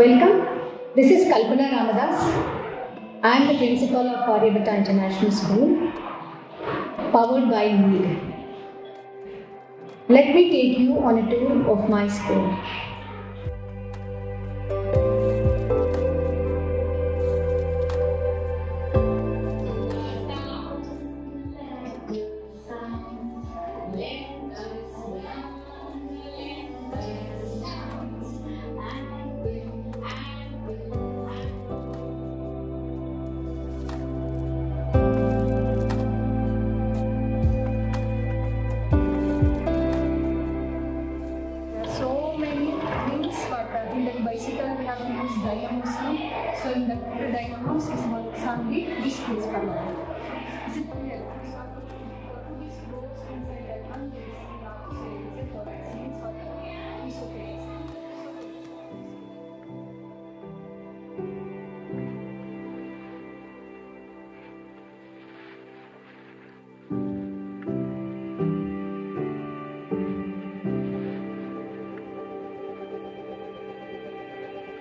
Welcome. This is Kalpana Ramadas. I am the principal of Aryabhata International School, powered by LEAD. Let me take you on a tour of my school. for pretended bicycle we have used dynamos now. So in the dynamos is one sandy displays panel.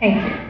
Thank you.